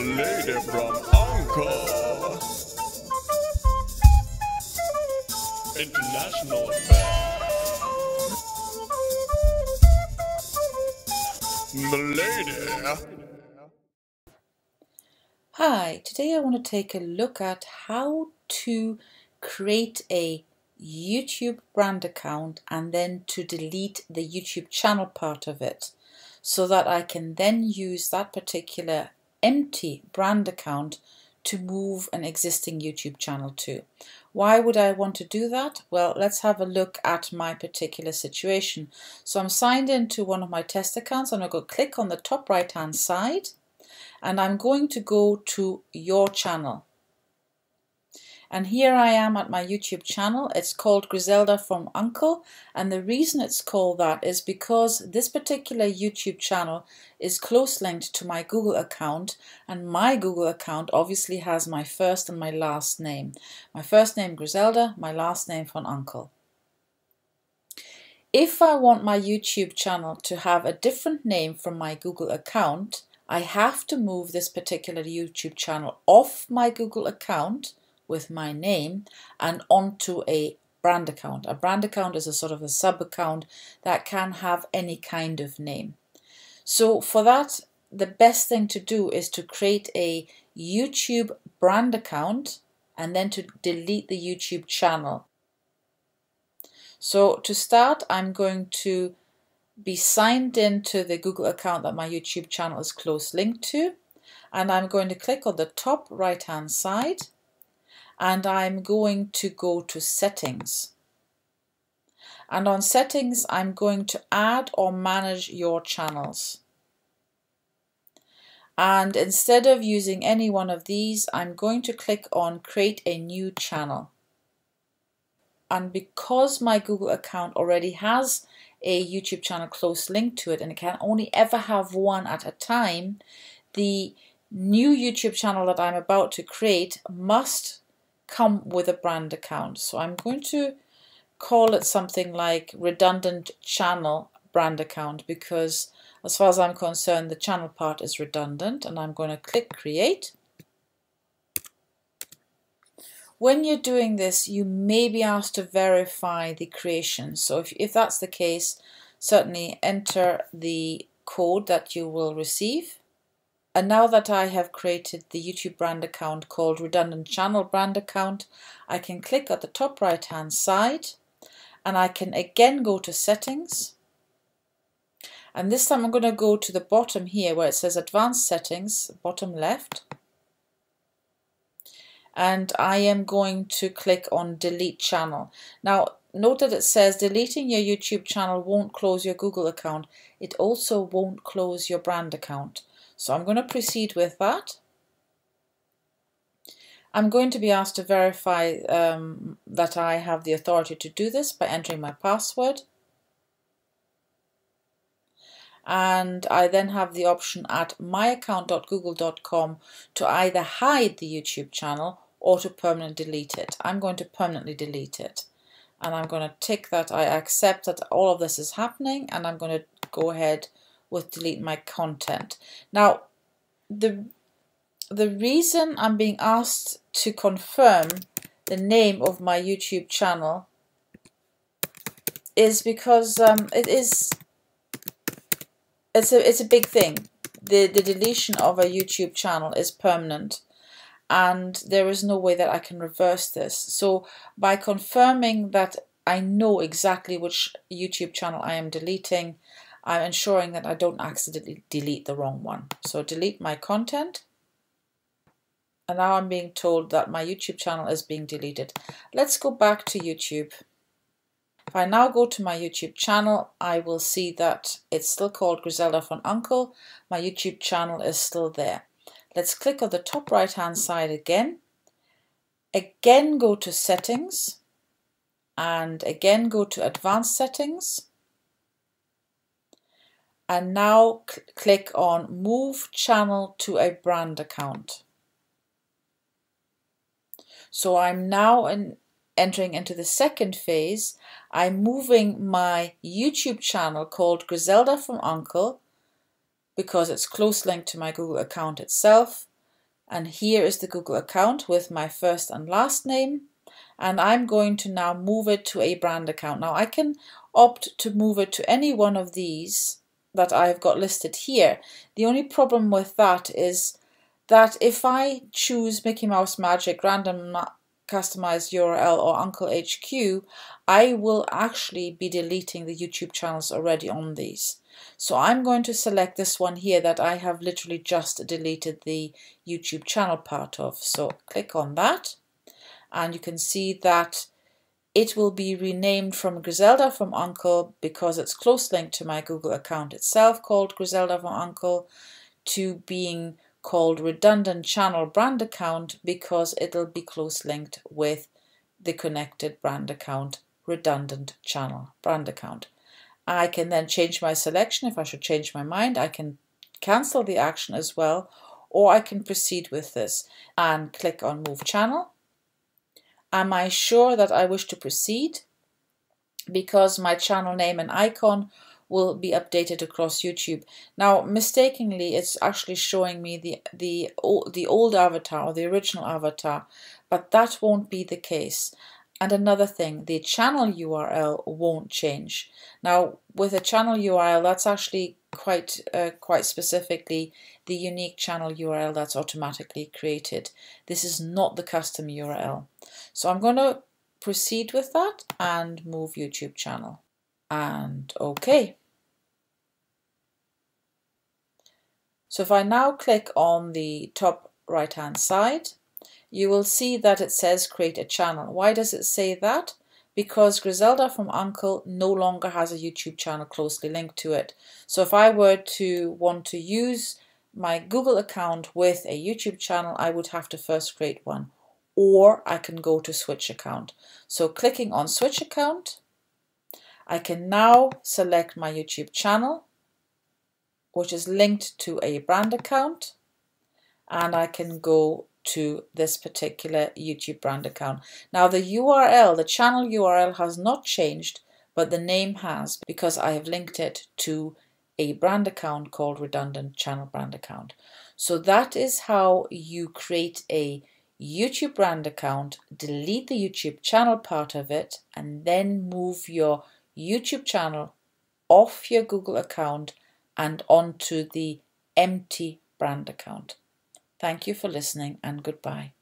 lady from Uncle. International. The lady. Hi, today I want to take a look at how to create a YouTube brand account and then to delete the YouTube channel part of it so that I can then use that particular empty brand account to move an existing YouTube channel to. Why would I want to do that? Well, let's have a look at my particular situation. So I'm signed into one of my test accounts. And I'm going to click on the top right hand side and I'm going to go to your channel. And here I am at my YouTube channel. It's called Griselda from Uncle. And the reason it's called that is because this particular YouTube channel is close linked to my Google account. And my Google account obviously has my first and my last name. My first name Griselda, my last name von Uncle. If I want my YouTube channel to have a different name from my Google account, I have to move this particular YouTube channel off my Google account with my name and onto a brand account. A brand account is a sort of a sub account that can have any kind of name. So for that, the best thing to do is to create a YouTube brand account and then to delete the YouTube channel. So to start, I'm going to be signed into the Google account that my YouTube channel is close linked to. And I'm going to click on the top right hand side and I'm going to go to settings. And on settings, I'm going to add or manage your channels. And instead of using any one of these, I'm going to click on create a new channel. And because my Google account already has a YouTube channel close linked to it and it can only ever have one at a time, the new YouTube channel that I'm about to create must come with a brand account. So I'm going to call it something like redundant channel brand account because as far as I'm concerned the channel part is redundant and I'm going to click create. When you're doing this you may be asked to verify the creation so if, if that's the case certainly enter the code that you will receive and now that I have created the YouTube brand account called Redundant Channel Brand Account, I can click at the top right hand side and I can again go to Settings. And this time I'm going to go to the bottom here where it says Advanced Settings, bottom left. And I am going to click on Delete Channel. Now, note that it says deleting your YouTube channel won't close your Google account. It also won't close your brand account. So I'm going to proceed with that. I'm going to be asked to verify um, that I have the authority to do this by entering my password. And I then have the option at myaccount.google.com to either hide the YouTube channel or to permanently delete it. I'm going to permanently delete it. And I'm going to tick that I accept that all of this is happening and I'm going to go ahead with delete my content. Now, the the reason I'm being asked to confirm the name of my YouTube channel is because um, it is it's a it's a big thing. The the deletion of a YouTube channel is permanent and there is no way that I can reverse this. So by confirming that I know exactly which YouTube channel I am deleting, I'm ensuring that I don't accidentally delete the wrong one. So delete my content. And now I'm being told that my YouTube channel is being deleted. Let's go back to YouTube. If I now go to my YouTube channel, I will see that it's still called Griselda von Uncle. My YouTube channel is still there. Let's click on the top right hand side again. Again go to settings and again go to advanced settings and now cl click on move channel to a brand account. So I'm now in, entering into the second phase. I'm moving my YouTube channel called Griselda from Uncle because it's close linked to my Google account itself And here is the Google account with my first and last name. And I'm going to now move it to a brand account. Now I can opt to move it to any one of these that I've got listed here. The only problem with that is that if I choose Mickey Mouse Magic Random Customized URL or Uncle HQ, I will actually be deleting the YouTube channels already on these. So I'm going to select this one here that I have literally just deleted the YouTube channel part of. So click on that and you can see that it will be renamed from Griselda from Uncle because it's close linked to my Google account itself called Griselda from Uncle to being called redundant channel brand account because it'll be close linked with the connected brand account redundant channel brand account. I can then change my selection if I should change my mind. I can cancel the action as well or I can proceed with this and click on move channel Am I sure that I wish to proceed? Because my channel name and icon will be updated across YouTube. Now, mistakenly, it's actually showing me the, the, the old avatar or the original avatar, but that won't be the case. And another thing, the channel URL won't change. Now, with a channel URL, that's actually quite uh, quite specifically the unique channel URL that's automatically created. This is not the custom URL. So I'm going to proceed with that and move YouTube channel. And OK. So if I now click on the top right hand side, you will see that it says create a channel. Why does it say that? Because Griselda from Uncle no longer has a YouTube channel closely linked to it. So if I were to want to use my Google account with a YouTube channel, I would have to first create one. Or I can go to switch account. So clicking on switch account, I can now select my YouTube channel, which is linked to a brand account, and I can go to this particular YouTube brand account. Now the URL, the channel URL has not changed, but the name has because I have linked it to a brand account called Redundant Channel Brand Account. So that is how you create a YouTube brand account, delete the YouTube channel part of it, and then move your YouTube channel off your Google account and onto the empty brand account. Thank you for listening and goodbye.